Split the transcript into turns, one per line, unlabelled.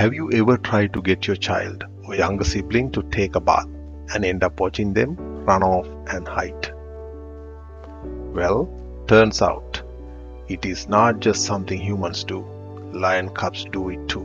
Have you ever tried to get your child or younger sibling to take a bath and end up watching them run off and hide? Well, turns out it is not just something humans do, lion cubs do it too.